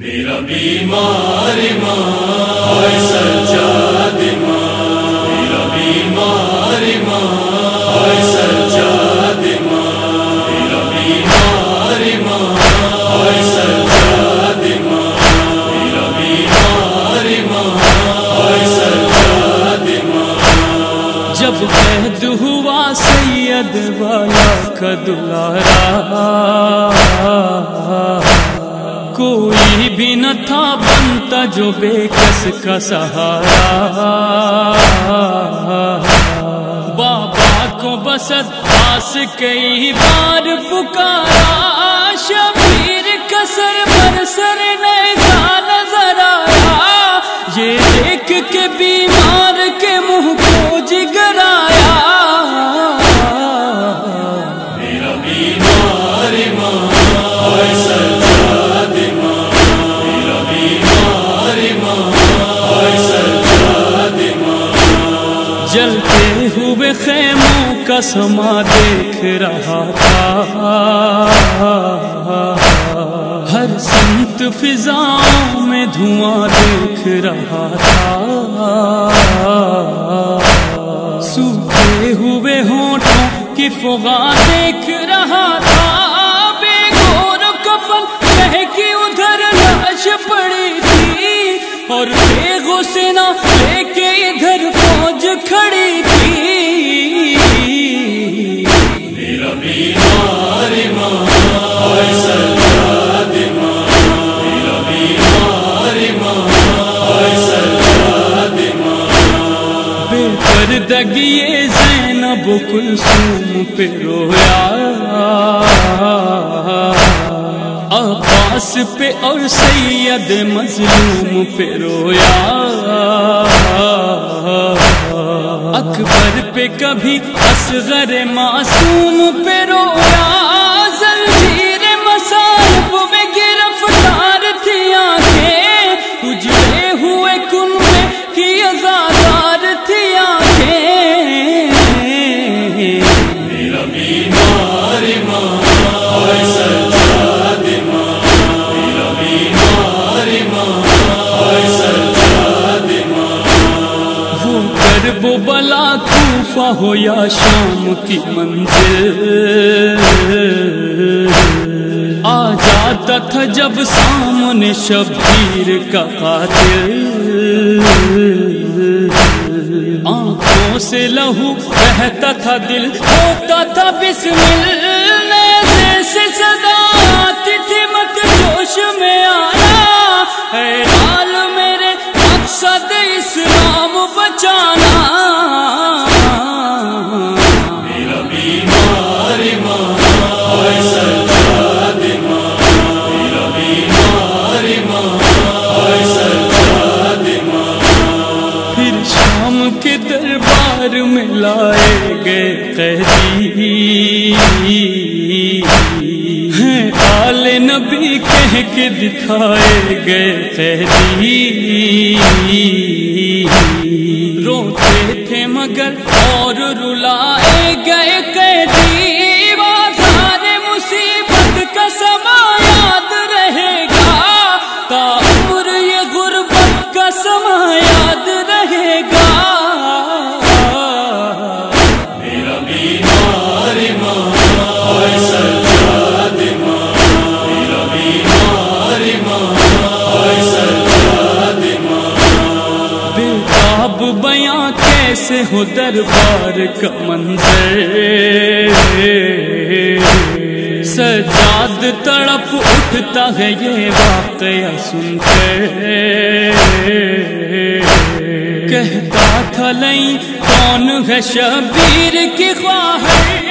میرا بیمار ماں سجاد ماں، میرا بیمار ماں سجاد ماں، میرا بیمار ماں سجاد ماں، میرا بیمار ماں سجاد ماں۔ جب قید ہوا سید والا کا دلارا کوئی بھی نہ تھا بنتا جو بے کس کا سہارا۔ بابا کو بسد پاس کئی بار پکارا۔ شبیر کسر پر سر نیزا نظر آیا۔ یہ دیکھ کے بیمار کا سما دیکھ رہا تھا۔ ہر سمت فضاؤں میں دھواں دیکھ رہا تھا۔ سوکھے ہوئے ہونٹوں کی فغا دیکھ رہا تھا۔ بے گور کفن کہہ کے ادھر لاش پڑی تھی۔ اور بے غسنا زندگی زینب کلثوم پہ رویا۔ عباس پہ اور سید مظلوم پہ رویا۔ اکبر پہ کبھی اصغر معصوم پہ رویا۔ کوفہ ہو یا شام کی منزل۔ آ جاتا تھا جب سامنے شبیر کا قاتل۔ آنکھوں سے لہو بہتا تھا دل، ہوتا تھا بسمل نیزے سے صدا۔ دربار گے گئے قیدی ہیں آل نبی کہہ کے دکھائے گئے قیدی روتے تھے مگر اور رلائے گئے قیدی ہو دربار کا منظر۔ سجاد تڑپ اٹھتا ہے یہ واقعہ سن کر کہتا تھا لئی کون ہے شبیر کی خواہش؟